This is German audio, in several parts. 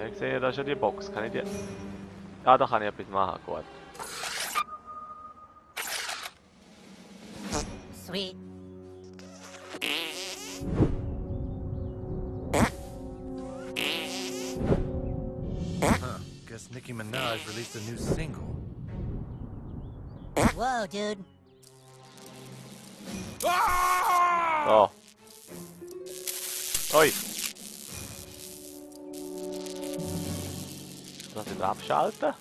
Ja, ich sehe, da ist ja die Box. Kann ich die... Ja, da kann ich etwas machen. Gut. Sweet. Huh. Guess Nicki Minaj released a new single. Whoa, dude. Ah! Oh. So. Ui. Das wieder abschalten.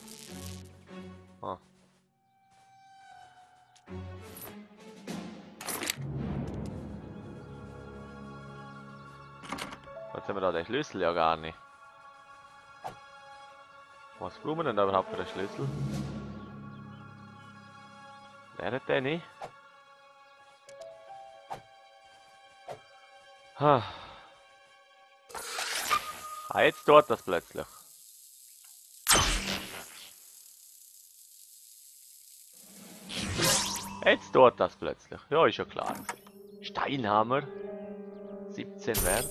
Ah. Jetzt haben wir da den Schlüssel ja gar nicht. Was brauchen wir denn da überhaupt für den Schlüssel? Hat den nicht? Ha. Ah, jetzt tut das plötzlich. Jetzt tut das plötzlich. Ja, ist ja klar. Steinhammer. 17 wert.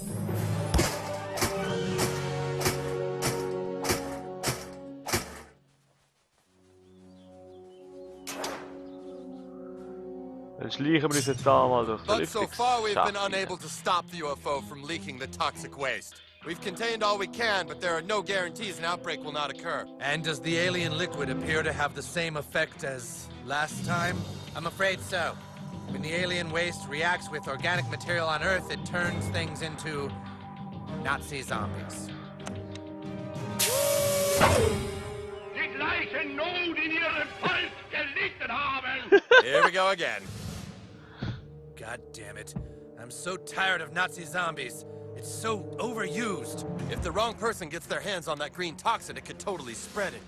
Dann schleichen wir uns jetzt da mal durch But so far, we've been unable to stop the UFO from leaking the toxic waste. We've contained all we can, but there are no guarantees an outbreak will not occur. And does the alien liquid appear to have the same effect as last time? I'm afraid so. When the alien waste reacts with organic material on Earth, it turns things into Nazi zombies. die gleiche Not in ihrem Volk gelitten haben. Here we go again. God damn it. I'm so tired of Nazi zombies. It's so overused. If the wrong person gets their hands on that green toxin, it could totally spread it.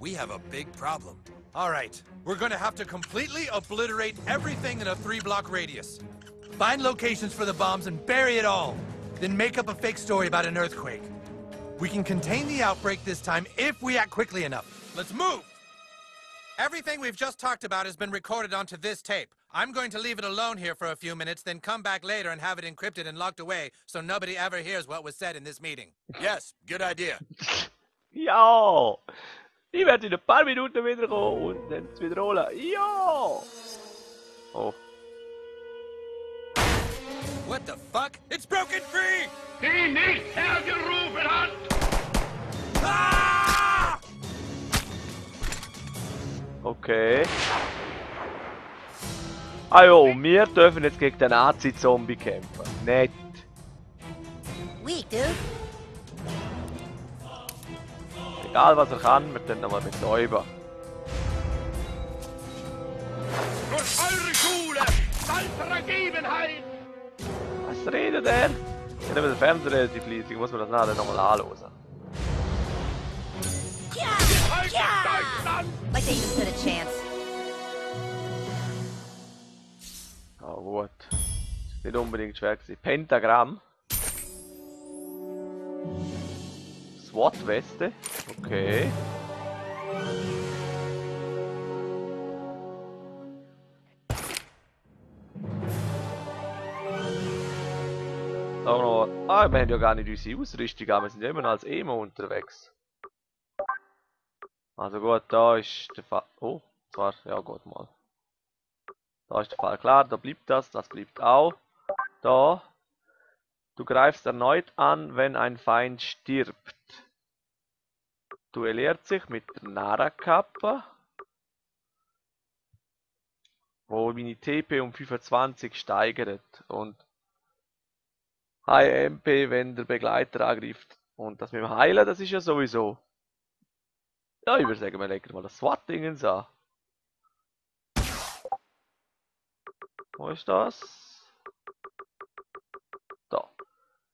We have a big problem. All right, we're gonna have to completely obliterate everything in a three block radius. Find locations for the bombs and bury it all. Then make up a fake story about an earthquake. We can contain the outbreak this time if we act quickly enough. Let's move! Everything we've just talked about has been recorded onto this tape. I'm going to leave it alone here for a few minutes, then come back later and have it encrypted and locked away so nobody ever hears what was said in this meeting. Yes, good idea. Ja! Ich werde in ein paar Minuten wiederkommen und dann es wiederholen. Ja! Oh. What the fuck? It's broken free! Die nicht hergerufen hat. Ah! Okay. Ah jo, wir dürfen jetzt gegen den Nazi-Zombie kämpfen. Nett. Weak, dude. Egal was er kann, wir können nochmal betäuben. Durch eure Schule, salz Ergebenheit. Was redet er? Ich habe den Fernseher relativ ich muss mir das nachher nochmal anhören. Heute Deutschland. Like they even stood a chance. Ah gut. Ist nicht unbedingt schwer gewesen. Pentagramm. SWAT-Weste. Okay. Wir noch, ah, wir haben ja gar nicht unsere Ausrüstung, aber wir sind ja immer noch als Emo unterwegs. Also gut, da ist der Fall. Oh, zwar, ja gut mal. Da ist der Fall klar, da bleibt das, das bleibt auch. Da. Du greifst erneut an, wenn ein Feind stirbt. Duelliert sich mit der Nara-Kappa. Wo meine TP um 25 steigert. Und High MP, wenn der Begleiter angreift. Und das mit dem Heilen, das ist ja sowieso. Ja, ich würde sagen, wir legen mal das SWAT-Dingens an. Wo ist das? Da.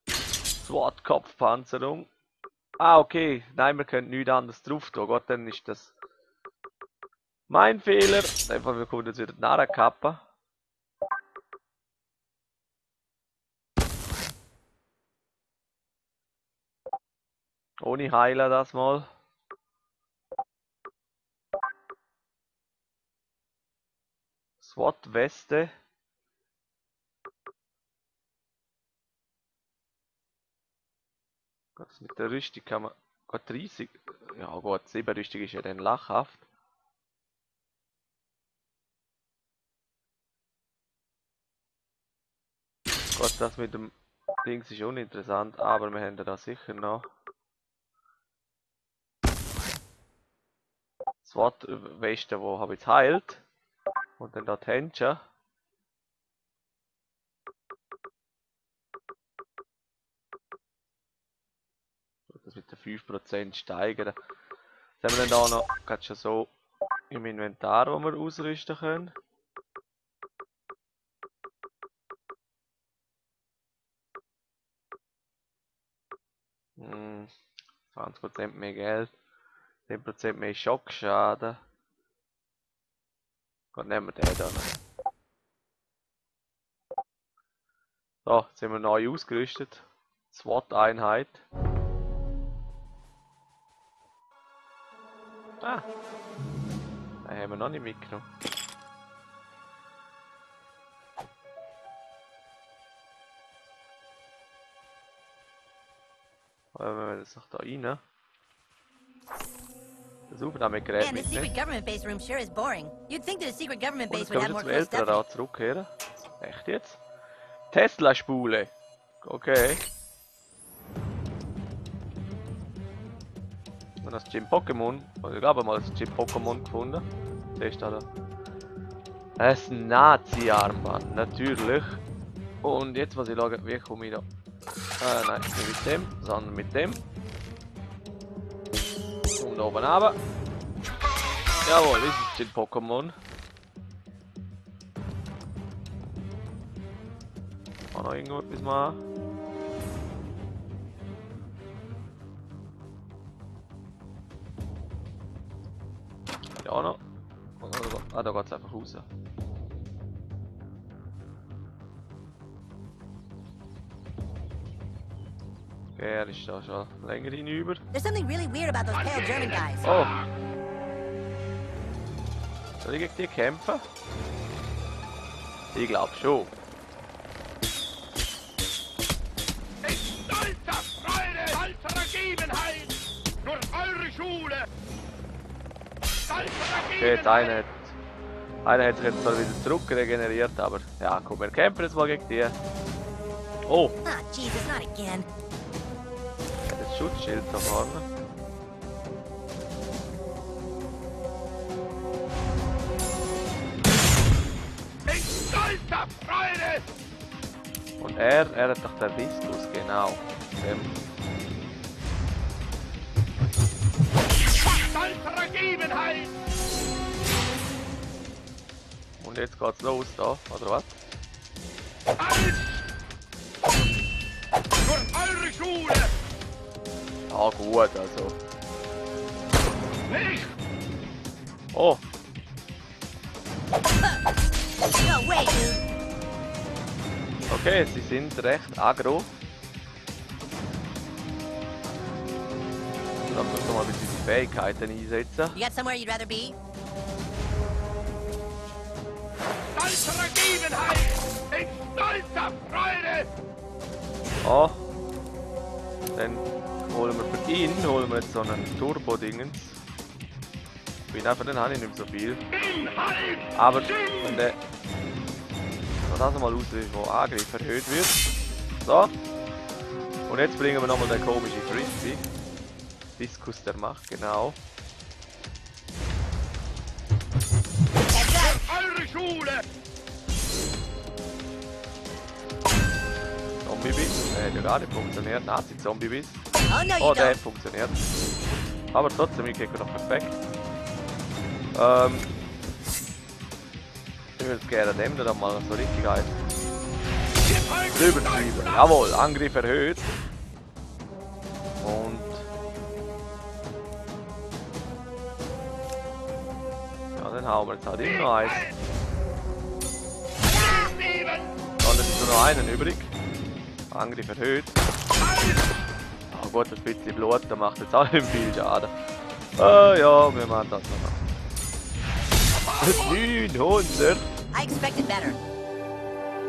SWAT-Kopfpanzerung. Ah, okay. Nein, wir können nichts anderes drauf tun. Gott, dann ist das mein Fehler. Einfach, wir kommen jetzt wieder die Nara-Kappa. Ohne Heiler das mal. SWAT-Weste. Das mit der Rüstung kann man Gut, 30. Ja gut, 7 Rüstung ist ja dann lachhaft. Gut, das mit dem Dings ist uninteressant, aber wir haben da sicher noch. SWAT-Weste, wo habe jetzt heilt. Und dann da Händchen. Mit den 5% steigern. Was haben wir denn da noch? Gerade schon so im Inventar, wo wir ausrüsten können. Hm, 20% mehr Geld, 10% mehr Schockschaden. Gott, nehmen wir den da noch. So, jetzt sind wir neu ausgerüstet. SWAT-Einheit. Wir noch nicht mitgenommen. Aber wenn wir das noch da rein. Das Aufnahmegerät Man, the secret government base room sure is boring. You'd think that a secret government base jetzt would have wir more zum cool stuff. Elternrat zurückkehren. Echt jetzt? Tesla-Spule. Okay. Und das Gym Pokémon. Also ich habe mal das Gym Pokémon gefunden. Der ist da. da. Ein Nazi-Armband, natürlich. Und jetzt muss ich schauen, wie komme ich da. Äh, nein, nicht mit dem, sondern mit dem. Und oben runter. Jawohl, das ist Gym Pokémon. Auch noch irgendwo etwas machen. Ja noch. Ah, da geht's einfach raus. Okay, er ist da schon länger hinüber. There's something really weird about those pale German guys. Oh! Soll ich gegen die kämpfen? Ich glaube schon. In stolzer Freude, stolzer Ergebenheit. Nur eure Schule. Stolzer Okay, jetzt einer hat, sich jetzt zwar wieder zurück regeneriert, aber ja, komm, wir kämpfen jetzt mal gegen die. Oh, Ah, Jesus, not again. er hat das Schutzschild da vorne. In stolzer Freude. Und er, er hat doch der Diskus, genau. Dem. Stolzer Ergebenheit. Und jetzt geht's los da, oder was? Nur eure Schule. Ah gut, also. Nicht. Oh, okay, sie sind recht aggro. Dann müssen wir mal ein bisschen die Fähigkeiten einsetzen. You got somewhere you'd rather be? Stolzer Ergebenheit. In stolzer Freude. Ah. Dann holen wir für ihn holen wir jetzt so einen Turbo-Dingens. Bin einfach, den habe ich nicht mehr so viel. Aber wenn der wenn das mal aus ist, wo Angriff erhöht wird. So. Und jetzt bringen wir nochmal den komischen Frisbee. Diskus der Macht, genau. Schule. Zombie-Biss. Der hat ja gar nicht funktioniert. Nazi-Zombie-Biss. Oh, no, you Oh, der hat funktioniert. Aber trotzdem, ich kriege noch perfekt. Ähm. Ich würde gerne dem da mal so richtig ein. Drüber schieben. Jawohl, Angriff erhöht. Und. Ja, dann hauen wir jetzt halt immer noch eins. nur noch einen übrig. Angriff erhöht. Oh gut, das bisschen Blut, da macht jetzt auch nicht viel Schaden. Ah ja, wir machen das noch. 900!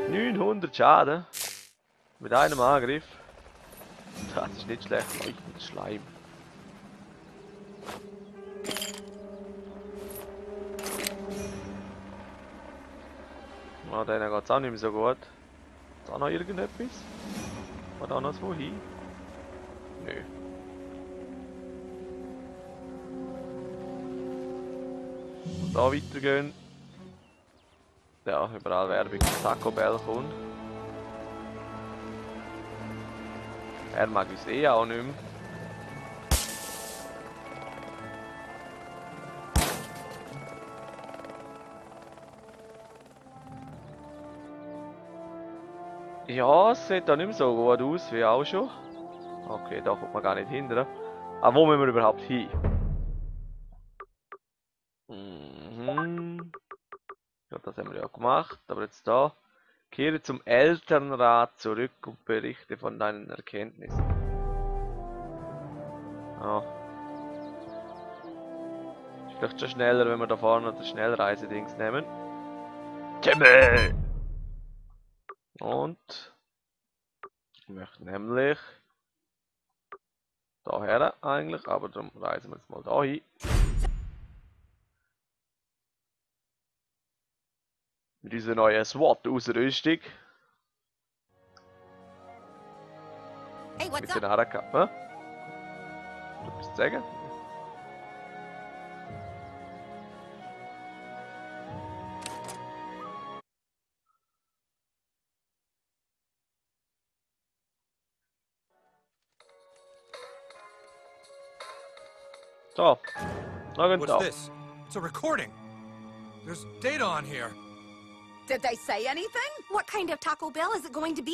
900 Schaden. Mit einem Angriff. Das ist nicht schlecht, leuchtend Schleim. Oh, denen geht es auch nicht mehr so gut. Ist auch noch irgendetwas? War da noch so hin? Nö. Und da weitergehen. Ja, überall Werbung Taco Bell kommt. Er mag uns eh auch nicht mehr. Ja, es sieht da nicht mehr so gut aus wie auch schon. Okay, da kommt man gar nicht hindern. Aber wo müssen wir überhaupt hin? Mhm. Ja, das haben wir ja gemacht, aber jetzt da. Kehre zum Elternrat zurück und berichte von deinen Erkenntnissen. Ja. Vielleicht schon schneller, wenn wir da vorne das Schnellreisedings nehmen. Timmy! Und ich möchte nämlich daher eigentlich, aber darum reisen wir jetzt mal dahin. Mit unserer neuen SWAT-Ausrüstung. Hey, what's Mit up? der Herrenkappe. Etwas zu sagen? So, na What's genau. this? It's a recording. There's data on here. Did they say anything? What kind of Taco Bell is it going to be?